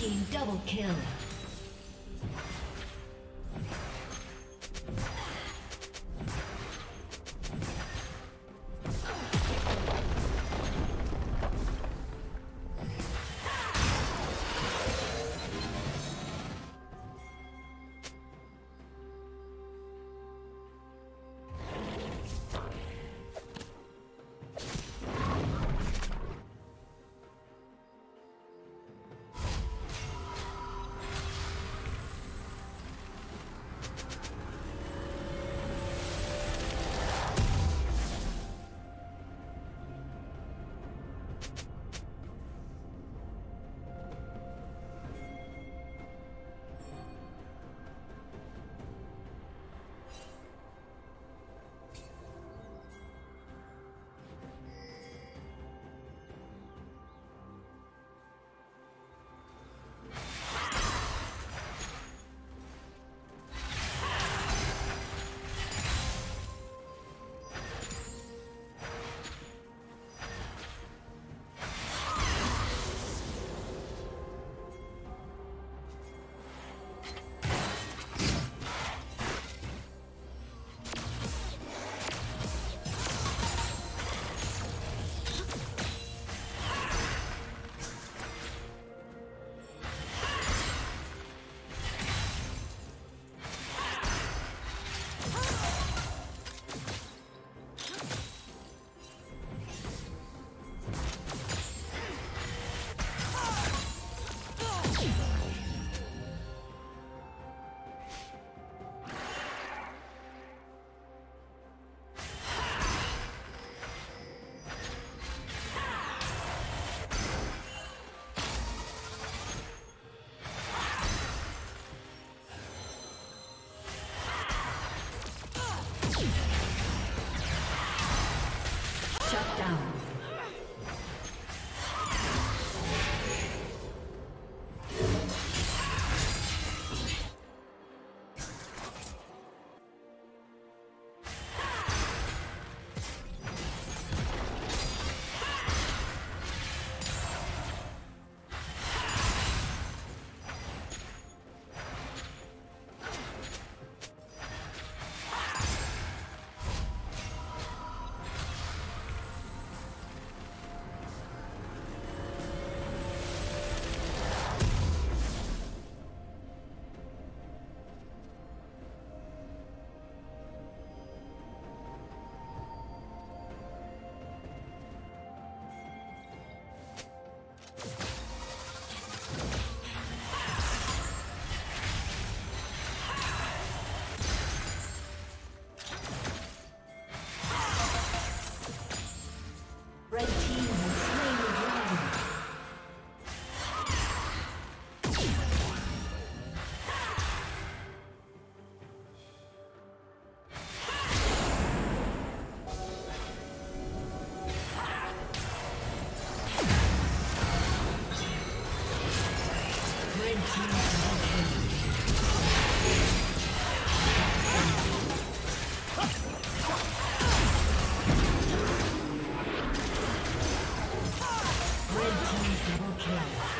team double kill. Kill.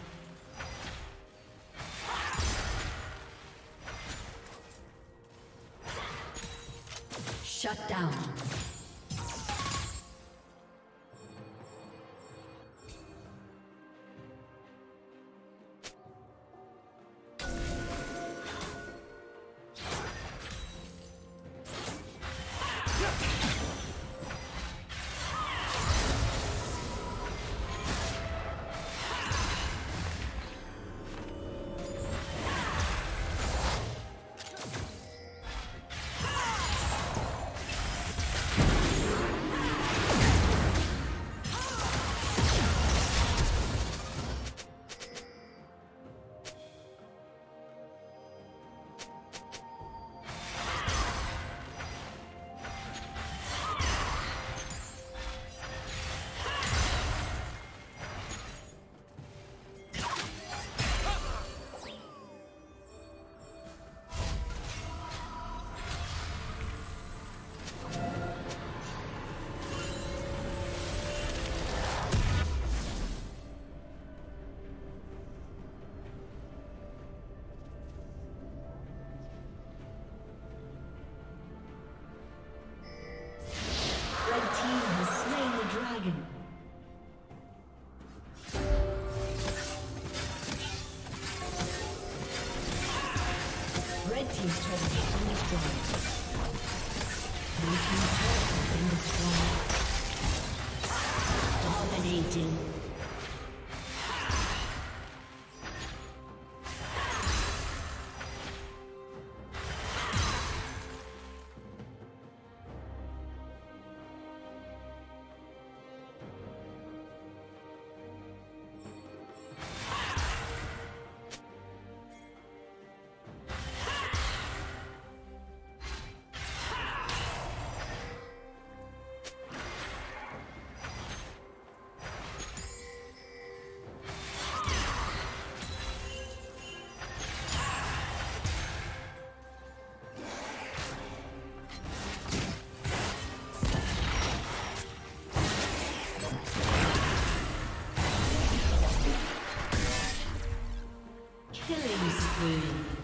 Team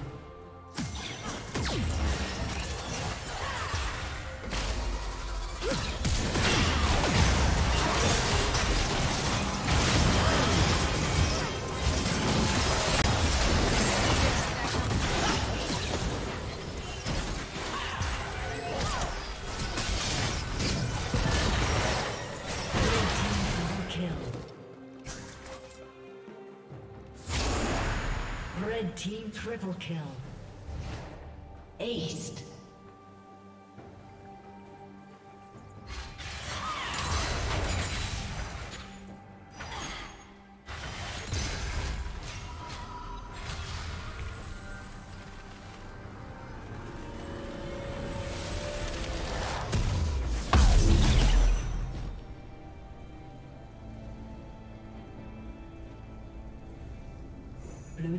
triple kill. Aced.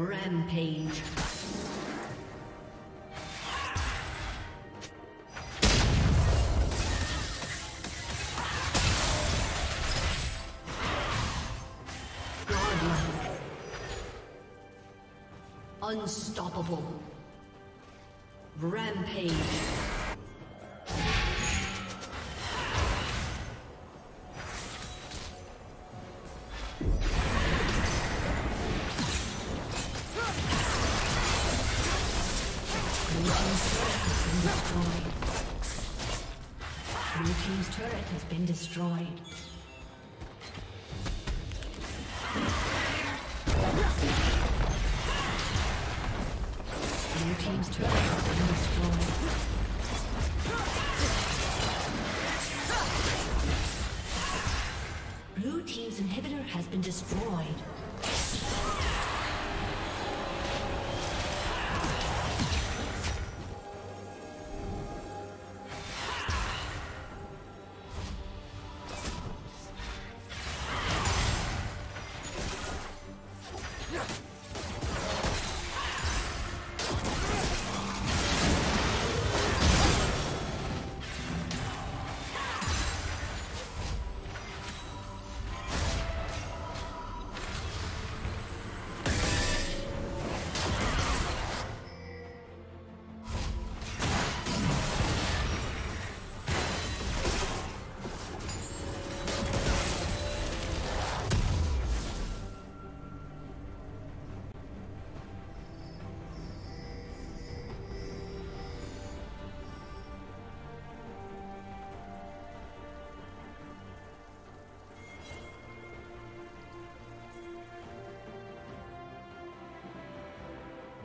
Rampage. Unstoppable. Rampage.